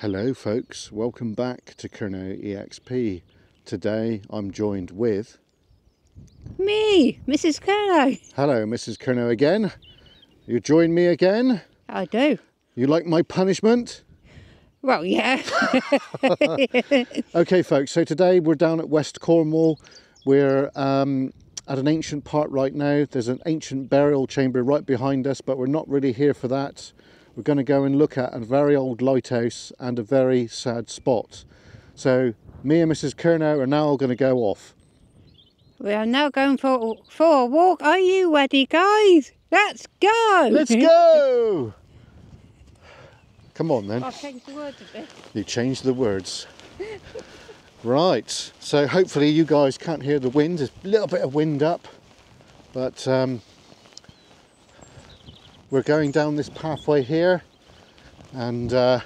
Hello, folks. Welcome back to Kernow EXP. Today I'm joined with. Me, Mrs. Kernow. Hello, Mrs. Kernow again. You join me again? I do. You like my punishment? Well, yeah. Okay, folks, so today we're down at West Cornwall. We're um, at an ancient part right now. There's an ancient burial chamber right behind us, but we're not really here for that. We're going to go and look at a very old lighthouse and a very sad spot. So, me and Mrs. Kernow are now going to go off. we are now going for, for a walk. Are you ready, guys? Let's go. Let's go! Come on then. I'll change the words a bit. You changed the words. Right, so hopefully you guys can't hear the wind. There's a little bit of wind up, but um, we're going down this pathway here and uh,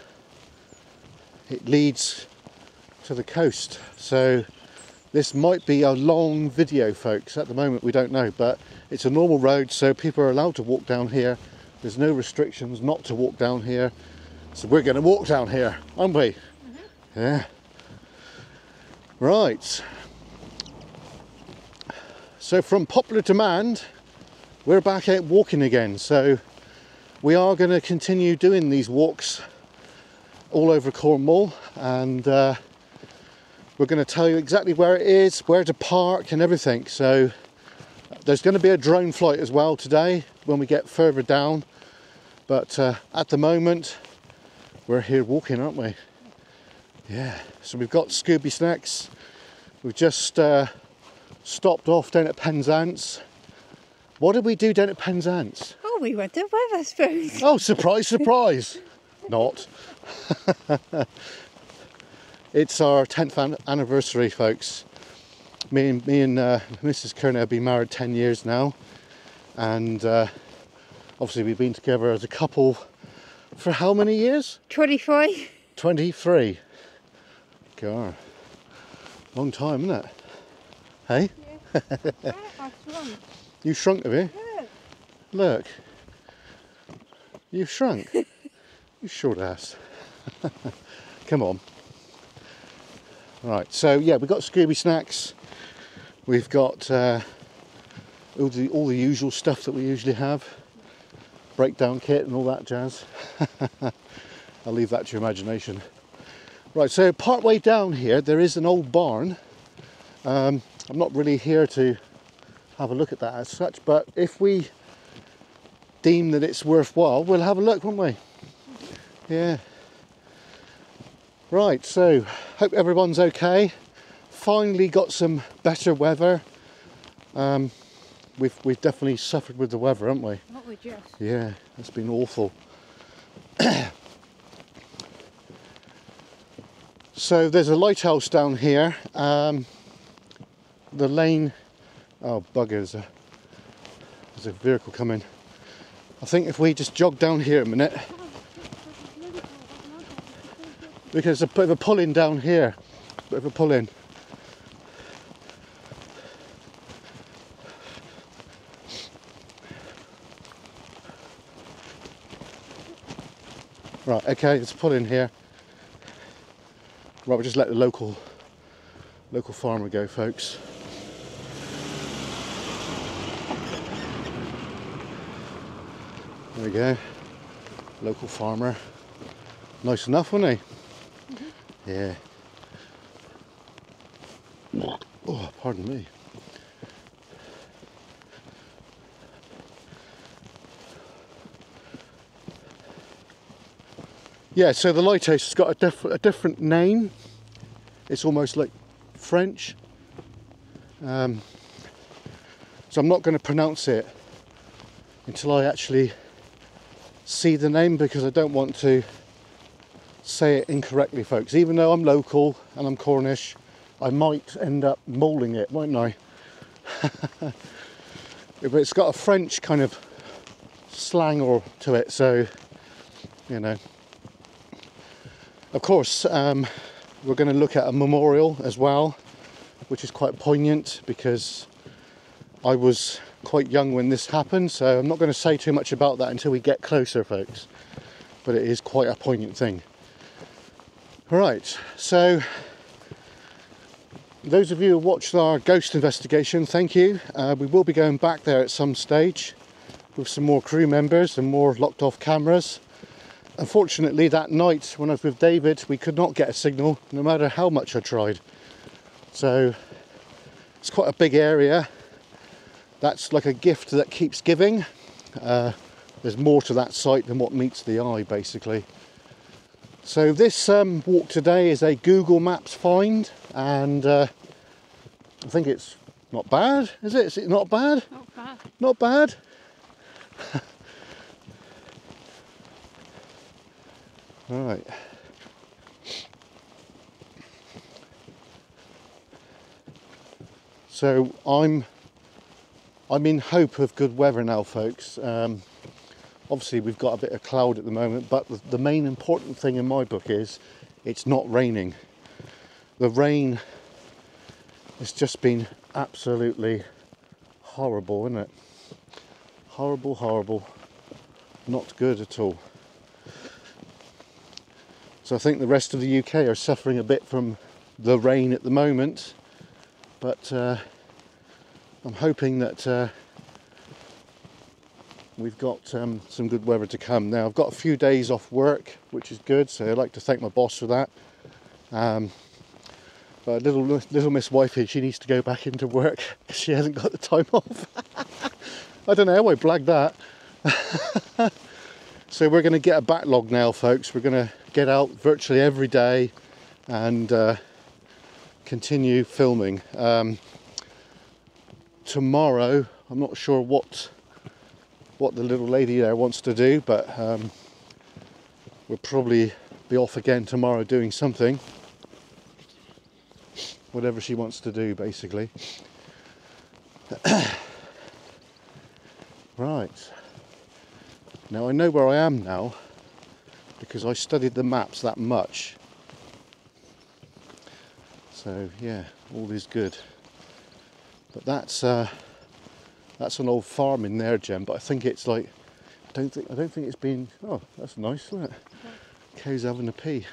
it leads to the coast. So this might be a long video, folks. At the moment, we don't know, but it's a normal road, so people are allowed to walk down here. There's no restrictions not to walk down here. So we're going to walk down here, aren't we? Yeah. Right. So from popular demand, we're back out walking again. So we are going to continue doing these walks all over Cornwall, and uh, we're going to tell you exactly where it is, where to park, and everything. So there's going to be a drone flight as well today when we get further down. But uh, at the moment, we're here walking, aren't we? Yeah. So we've got Scooby Snacks. We've just uh, stopped off down at Penzance. What did we do down at Penzance? We went to Wetherspoons. Oh, surprise, surprise! Not. it's our 10th an- anniversary, folks. Me and, me and uh, Mrs. Kernow have been married 10 years now, and uh, obviously we've been together as a couple for how many years? 23. 23. God. Long time, isn't it? Hey? You shrunk, have you? Look. You've shrunk. you short ass. Come on. Right, so yeah, we've got Scooby Snacks. We've got uh, all, the, all the usual stuff that we usually have. Breakdown kit and all that jazz. I'll leave that to your imagination. Right, so part way down here, there is an old barn. Um, I'm not really here to have a look at that as such, but if we deem that it's worthwhile, we'll have a look, won't we? Yeah. Right, so hope everyone's okay. Finally got some better weather. Um, we've we've definitely suffered with the weather, haven't we? What we just. Yeah, it's been awful. so there's a lighthouse down here. Um, the lane, oh buggers, there's a, there's a vehicle coming. I think if we just jog down here a minute, because there's a bit of a pull in down here, a bit of a pull in. Right, okay, let's pull in here. Right, we'll just let the local local farmer go, folks. There we go. Local farmer. Nice enough, wasn't he? Yeah. Oh, pardon me. Yeah, so the lighthouse has got a, diff- a different name. It's almost like French. Um, so I'm not going to pronounce it until I actually see the name because I don't want to say it incorrectly, folks. Even though I'm local and I'm Cornish, I might end up mauling it, mightn't I? but it's got a French kind of slang or to it, so you know. Of course, um, we're going to look at a memorial as well, which is quite poignant because I was quite young when this happened, so I'm not going to say too much about that until we get closer, folks. But it is quite a poignant thing. Right, so those of you who watched our ghost investigation, thank you. Uh, we will be going back there at some stage with some more crew members and more locked off cameras. Unfortunately, that night when I was with David, we could not get a signal no matter how much I tried. So it's quite a big area. That's like a gift that keeps giving. Uh, there's more to that site than what meets the eye, basically. So this um, walk today is a Google Maps find, and uh, I think it's not bad, is it? Is it not bad? Not bad. Not bad. right. So I'm I'm in hope of good weather now, folks. Um, obviously, we've got a bit of cloud at the moment, but the, main important thing in my book is it's not raining. The rain has just been absolutely horrible, isn't it? Horrible, horrible. Not good at all. So I think the rest of the UK are suffering a bit from the rain at the moment, but uh, I'm hoping that uh, we've got um, some good weather to come. Now I've got a few days off work, which is good, so I'd like to thank my boss for that. Um, but little little Miss Wifey, she needs to go back into work. Because she hasn't got the time off. I don't know how I blagged that. so we're going to get a backlog now, folks. We're going to get out virtually every day and uh, continue filming. Um, tomorrow, I'm not sure what what the little lady there wants to do, but um, we'll probably be off again tomorrow doing something. Whatever she wants to do, basically. right. Now I know where I am now because I studied the maps that much. So yeah, all is good. But that's uh, that's an old farm in there, Jen. But I think it's like I don't think I don't think it's been. Oh, that's nice, isn't it? Cows having a pee.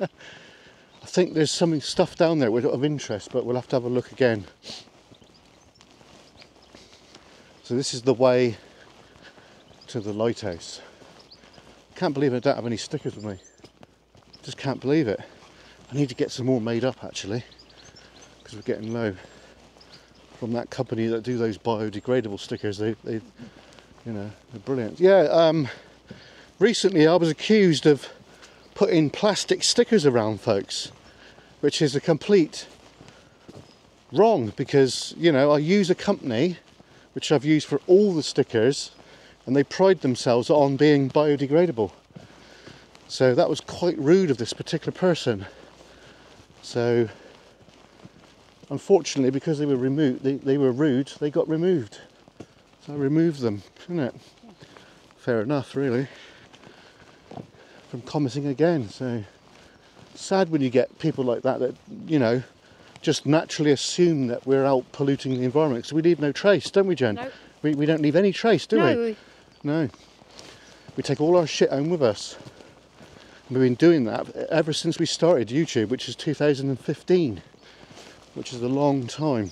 I think there's something stuff down there of interest, but we'll have to have a look again. So this is the way to the lighthouse. Can't believe I don't have any stickers with me. Just can't believe it. I need to get some more made up actually, because we're getting low. From that company that do those biodegradable stickers, they, they you know, they're brilliant. Yeah, um, recently I was accused of putting plastic stickers around folks, which is a complete wrong because, you know, I use a company which I've used for all the stickers and they pride themselves on being biodegradable. So that was quite rude of this particular person. So unfortunately, because they were removed, they, they were rude, they got removed. So I removed them, isn't it? Fair enough, really. From commenting again. So sad when you get people like that that you know just naturally assume that we're out polluting the environment because we leave no trace, don't we, Jen? No. We, we don't leave any trace, do we? No, we- No. We take all our shit home with us. We've been doing that ever since we started YouTube, which is 2015, which is a long time.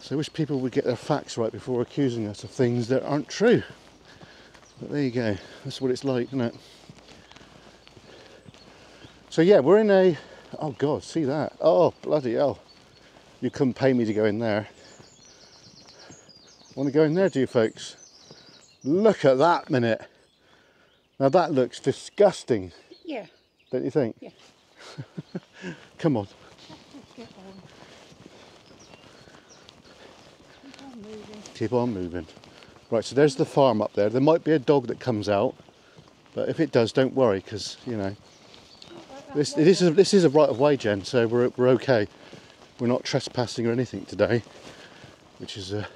So I wish people would get their facts right before accusing us of things that aren't true. But there you go. That's what it's like, isn't it? So yeah, we're in a. Oh God, see that? Oh bloody hell! You couldn't pay me to go in there. Want to go in there, do you, folks? Look at that minute. Now that looks disgusting, Yeah. don't you think? Yeah. Come on. Let's get on. Keep on moving. Keep on moving. Right, so there's the farm up there. There might be a dog that comes out, but if it does, don't worry, because you know this this is this is a right of way, Jen. So we're we're okay. We're not trespassing or anything today, which is a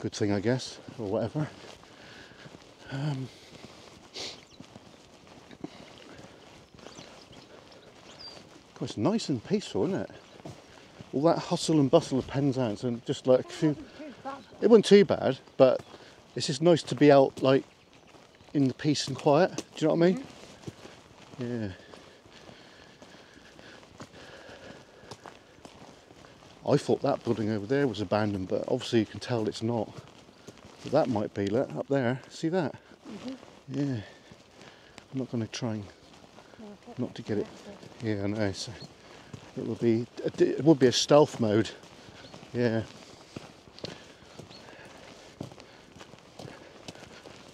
good thing, I guess, or whatever. Um, God, it's nice and peaceful, isn't it? All that hustle and bustle of Penzance and just like a few it wasn't too bad, but it's just nice to be out like in the peace and quiet. Do you know what I mean? Mm-hmm. Yeah. I thought that building over there was abandoned, but obviously you can tell it's not. But that might be lit up there. See that? Mm-hmm. Yeah. I'm not going to try and not to get it. Yeah, I know. So it will be it would be a stealth mode. Yeah.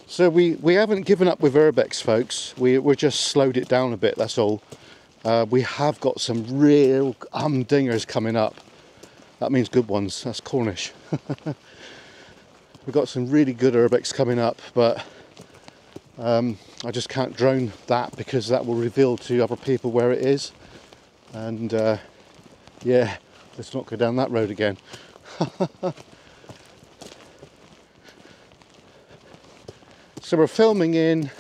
So we, we haven't given up with Urbex, folks. We we just slowed it down a bit. That's all. Uh, we have got some real humdingers coming up. That means good ones. That's Cornish. We've got some really good Urbex coming up, but um, I just can't drone that because that will reveal to other people where it is. And uh, yeah, let's not go down that road again. so we're filming in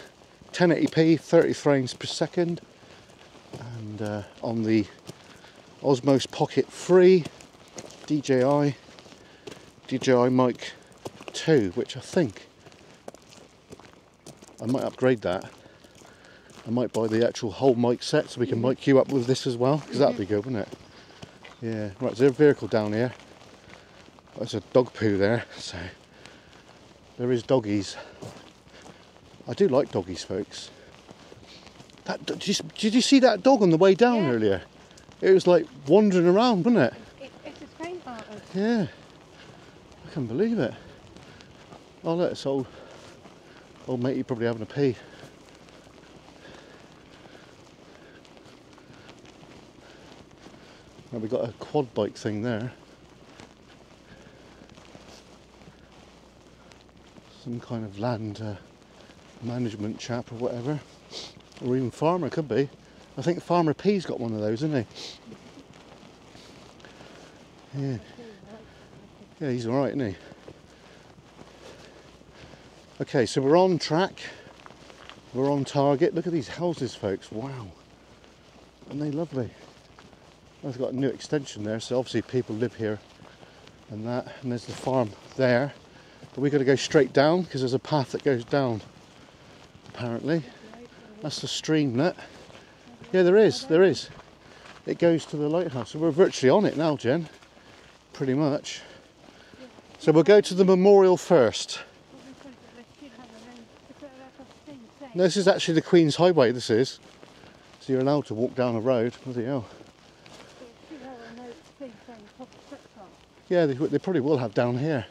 1080p, 30 frames per second, and uh, on the Osmos Pocket 3 DJI DJI mic 2, which I think I might upgrade that. I might buy the actual whole mic set so we can mic you up with this as well, because that'd be good, wouldn't it? Yeah, right, there's a vehicle down here. There's a dog poo there, so there is doggies. I do like doggies, folks. That, did, you, did you see that dog on the way down Yeah. earlier? It was like wandering around, wasn't it? It, it's a train part Yeah, I can't believe it. Oh, look, it's old, old matey probably having a pee. Now we've got a quad bike thing there. Some kind of land uh, management chap or whatever. Or even farmer, could be. I think Farmer P's got one of those, isn't he? Yeah. Yeah, he's alright, isn't he? Okay, so we're on track. We're on target. Look at these houses, folks. Wow. Aren't they lovely? I've got a new extension there, so obviously people live here and that. And there's the farm there. But we've got to go straight down because there's a path that goes down, apparently. That's the streamlet. Yeah, there is, there is. It goes to the lighthouse. So we're virtually on it now, Jen. Pretty much. So we'll go to the memorial first. This is actually the Queen's Highway, this is. So you're allowed to walk down a road. Bloody hell. Yeah, they, they probably will have down here.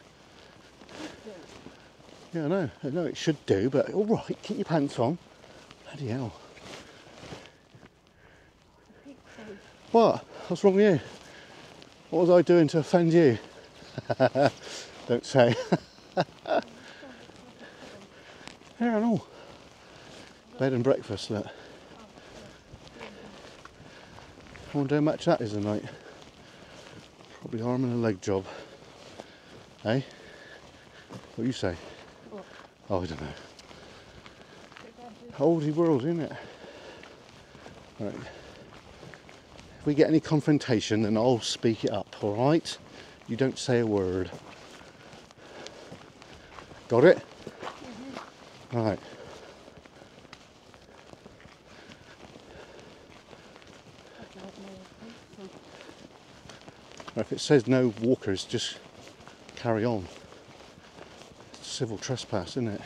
Yeah, I know. I know it should do, but all right, keep your pants on. Bloody hell. What? What's wrong with you? What was I doing to offend you? Don't say. yeah, I know. Bed and breakfast, look. I wonder how much that is a night. Probably arm and a leg job. Eh? What do you say? What? Oh, I don't know. Oldie world, isn't it? Right. If we get any confrontation, then I'll speak it up, alright? You don't say a word. Got it? Right. If it says no walkers, just carry on. It's civil trespass, isn't it?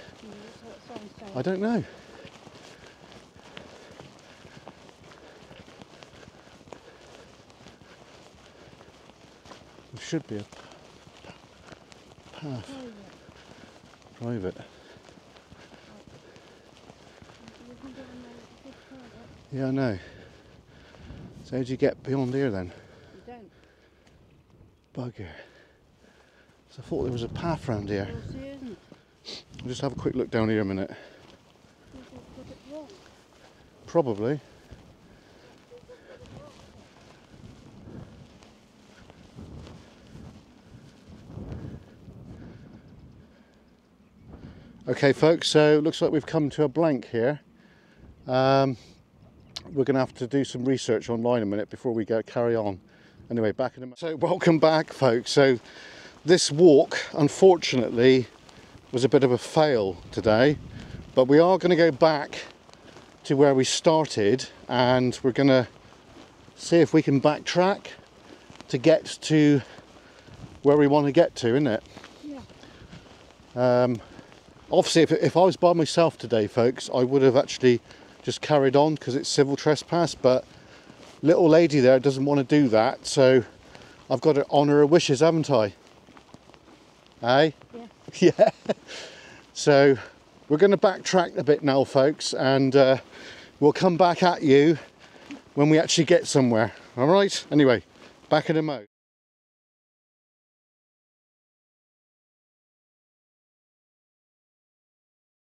I don't know. There should be a path. Private. Yeah, I know. So how do you get beyond here then? Bugger. So I thought there was a path round here. You'll see, isn't it? I'll just have a quick look down here a minute. People put it wrong. Probably. Okay, folks, so it looks like we've come to a blank here. Um, we're going to have to do some research online a minute before we go carry on. Anyway, back in a minute. So, welcome back, folks. So, this walk, unfortunately, was a bit of a fail today, but we are going to go back to where we started and we're gonna see if we can backtrack to get to where we want to get to, isn't it? Yeah. Um, obviously, if, if I was by myself today, folks, I would have actually just carried on because it's civil trespass. But little lady there doesn't want to do that, so I've got to honour her wishes, haven't I? Eh? Yeah. Yeah. so we're going to backtrack a bit now, folks, and uh, we'll come back at you when we actually get somewhere. All right. Anyway, back in a mo.